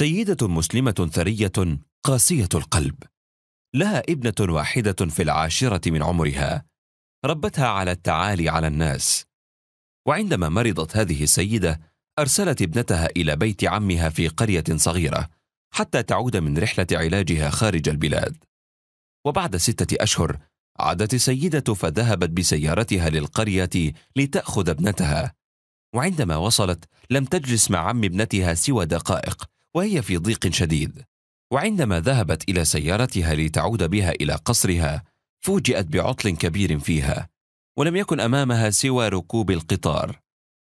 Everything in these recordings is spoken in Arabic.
سيدة مسلمة ثرية قاسية القلب لها ابنة واحدة في العاشرة من عمرها ربتها على التعالي على الناس. وعندما مرضت هذه السيدة أرسلت ابنتها إلى بيت عمها في قرية صغيرة حتى تعود من رحلة علاجها خارج البلاد. وبعد ستة أشهر عادت السيدة فذهبت بسيارتها للقرية لتأخذ ابنتها. وعندما وصلت لم تجلس مع عم ابنتها سوى دقائق وهي في ضيق شديد. وعندما ذهبت إلى سيارتها لتعود بها إلى قصرها فوجئت بعطل كبير فيها ولم يكن أمامها سوى ركوب القطار.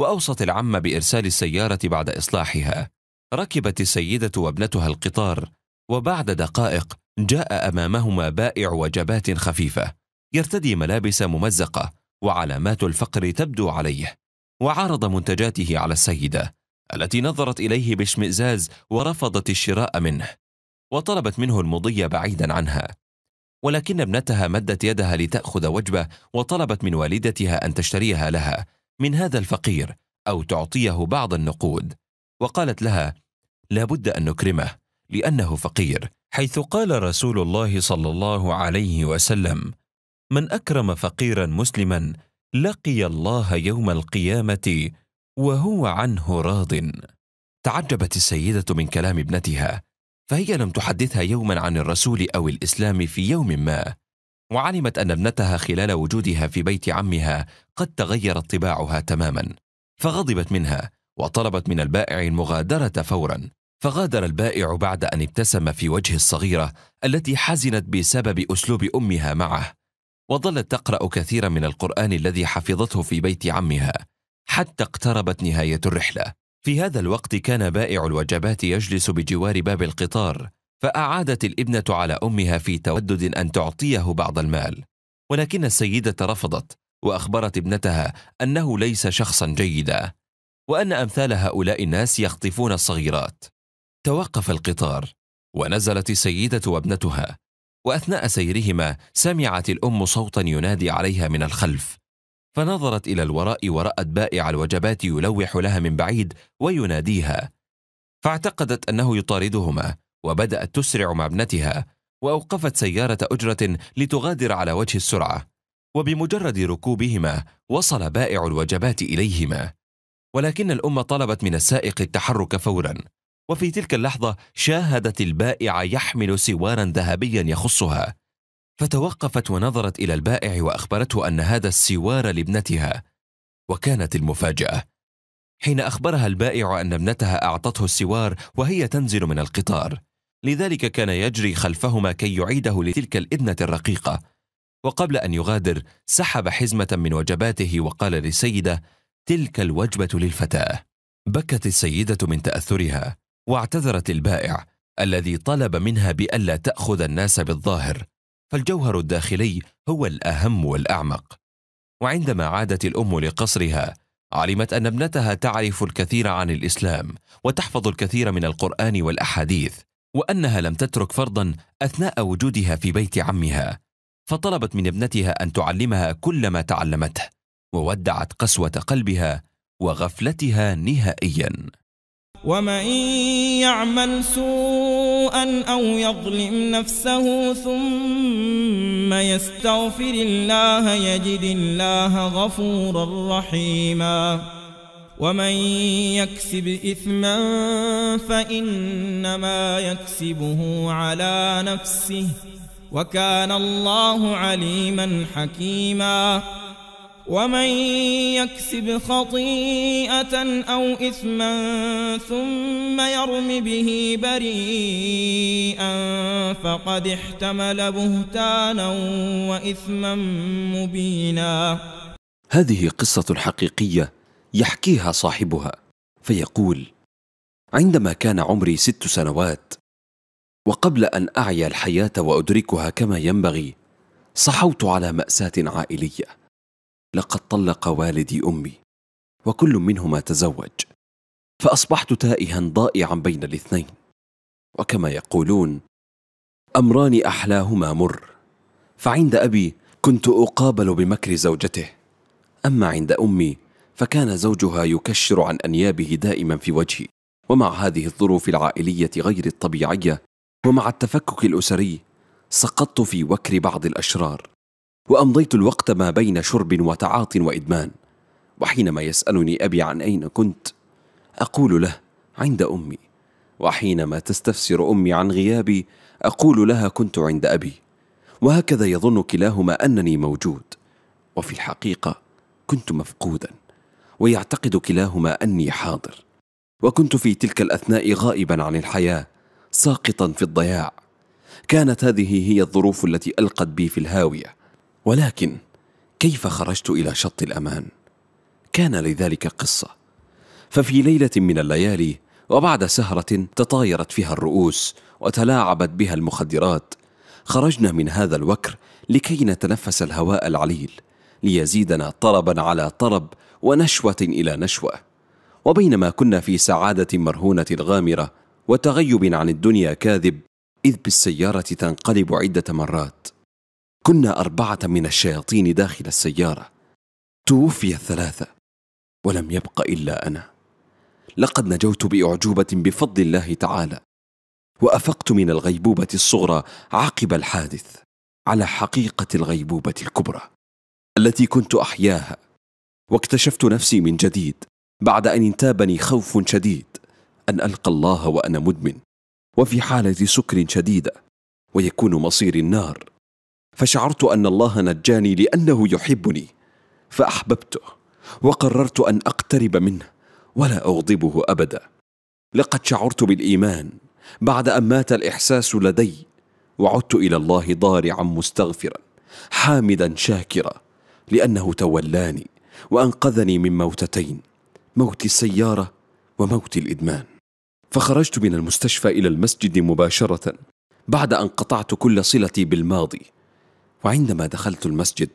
وأوصت العم بإرسال السيارة بعد إصلاحها. ركبت السيدة وابنتها القطار وبعد دقائق جاء أمامهما بائع وجبات خفيفة يرتدي ملابس ممزقة وعلامات الفقر تبدو عليه. وعرض منتجاته على السيدة. التي نظرت إليه باشمئزاز ورفضت الشراء منه وطلبت منه المضي بعيدا عنها. ولكن ابنتها مدت يدها لتأخذ وجبة وطلبت من والدتها أن تشتريها لها من هذا الفقير أو تعطيه بعض النقود. وقالت لها لا بد أن نكرمه لأنه فقير. حيث قال رسول الله صلى الله عليه وسلم من أكرم فقيرا مسلما لقي الله يوم القيامة وهو عنه راض. تعجبت السيدة من كلام ابنتها فهي لم تحدثها يوما عن الرسول أو الإسلام في يوم ما وعلمت أن ابنتها خلال وجودها في بيت عمها قد تغيرت طباعها تماما فغضبت منها وطلبت من البائع المغادرة فورا فغادر البائع بعد أن ابتسم في وجه الصغيرة التي حزنت بسبب أسلوب أمها معه. وظلت تقرأ كثيرا من القرآن الذي حفظته في بيت عمها حتى اقتربت نهاية الرحلة. في هذا الوقت كان بائع الوجبات يجلس بجوار باب القطار فأعادت الابنة على أمها في تودد أن تعطيه بعض المال. ولكن السيدة رفضت وأخبرت ابنتها أنه ليس شخصا جيدا وأن أمثال هؤلاء الناس يخطفون الصغيرات. توقف القطار ونزلت السيدة وابنتها وأثناء سيرهما سمعت الأم صوتا ينادي عليها من الخلف. فنظرت إلى الوراء ورأت بائع الوجبات يلوح لها من بعيد ويناديها. فاعتقدت أنه يطاردهما وبدأت تسرع مع ابنتها وأوقفت سيارة أجرة لتغادر على وجه السرعة. وبمجرد ركوبهما وصل بائع الوجبات إليهما. ولكن الأم طلبت من السائق التحرك فورا. وفي تلك اللحظة شاهدت البائع يحمل سوارا ذهبيا يخصها. فتوقفت ونظرت إلى البائع وأخبرته أن هذا السوار لابنتها وكانت المفاجأة. حين أخبرها البائع أن ابنتها أعطته السوار وهي تنزل من القطار. لذلك كان يجري خلفهما كي يعيده لتلك الابنة الرقيقة. وقبل أن يغادر سحب حزمة من وجباته وقال للسيدة تلك الوجبة للفتاة. بكت السيدة من تأثرها واعتذرت البائع الذي طلب منها بألا تأخذ الناس بالظاهر. فالجوهر الداخلي هو الأهم والأعمق. وعندما عادت الأم لقصرها علمت أن ابنتها تعرف الكثير عن الإسلام وتحفظ الكثير من القرآن والأحاديث وأنها لم تترك فرضا أثناء وجودها في بيت عمها. فطلبت من ابنتها أن تعلمها كل ما تعلمته وودعت قسوة قلبها وغفلتها نهائيا. ومن يعمل سوءا أو يظلم نفسه ثم يستغفر الله يجد الله غفورا رحيما ومن يكسب إثما فإنما يكسبه على نفسه وكان الله عليما حكيما ومن يكسب خطيئة أو إثما ثم يرم به بريئا فقد احتمل بهتانا وإثما مبينا. هذه قصة حقيقية يحكيها صاحبها فيقول عندما كان عمري ست سنوات وقبل أن أعي الحياة وأدركها كما ينبغي صحوت على مأساة عائلية. لقد طلق والدي أمي وكل منهما تزوج فأصبحت تائها ضائعا بين الاثنين. وكما يقولون أمران أحلاهما مر فعند أبي كنت أقابل بمكر زوجته. أما عند أمي فكان زوجها يكشر عن أنيابه دائما في وجهي ومع هذه الظروف العائلية غير الطبيعية ومع التفكك الأسري سقطت في وكر بعض الأشرار. وأمضيت الوقت ما بين شرب وتعاط وإدمان وحينما يسألني أبي عن أين كنت أقول له عند أمي وحينما تستفسر أمي عن غيابي أقول لها كنت عند أبي وهكذا يظن كلاهما أنني موجود وفي الحقيقة كنت مفقودا ويعتقد كلاهما أني حاضر وكنت في تلك الأثناء غائبا عن الحياة ساقطا في الضياع كانت هذه هي الظروف التي ألقت بي في الهاوية. ولكن كيف خرجت إلى شط الأمان؟ كان لذلك قصة. ففي ليلة من الليالي وبعد سهرة تطايرت فيها الرؤوس وتلاعبت بها المخدرات خرجنا من هذا الوكر لكي نتنفس الهواء العليل ليزيدنا طربا على طرب ونشوة إلى نشوة. وبينما كنا في سعادة مرهونة غامرة وتغيب عن الدنيا كاذب إذ بالسيارة تنقلب عدة مرات. كنا أربعة من الشياطين داخل السيارة. توفي الثلاثة ولم يبق إلا أنا. لقد نجوت بأعجوبة بفضل الله تعالى وأفقت من الغيبوبة الصغرى عقب الحادث على حقيقة الغيبوبة الكبرى التي كنت أحياها واكتشفت نفسي من جديد بعد أن انتابني خوف شديد أن ألقى الله وأنا مدمن وفي حالة سكر شديدة ويكون مصيري النار. فشعرت أن الله نجاني لأنه يحبني فأحببته وقررت أن أقترب منه ولا أغضبه أبدا. لقد شعرت بالإيمان بعد أن مات الإحساس لدي وعدت إلى الله ضارعا مستغفرا حامدا شاكرا لأنه تولاني وأنقذني من موتتين موت السيارة وموت الإدمان. فخرجت من المستشفى إلى المسجد مباشرة بعد أن قطعت كل صلتي بالماضي. وعندما دخلت المسجد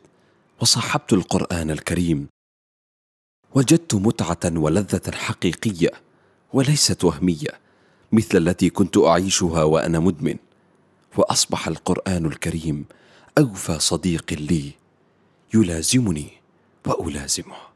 وصاحبت القرآن الكريم وجدت متعة ولذة حقيقية وليست وهمية مثل التي كنت أعيشها وأنا مدمن وأصبح القرآن الكريم أوفى صديق لي يلازمني وألازمه.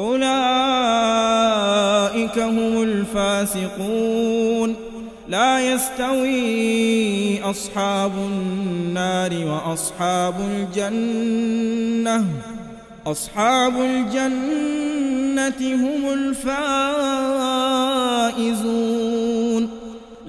أولئك هم الفاسقون. لا يستوي أصحاب النار وأصحاب الجنة. أصحاب الجنة هم الفائزون.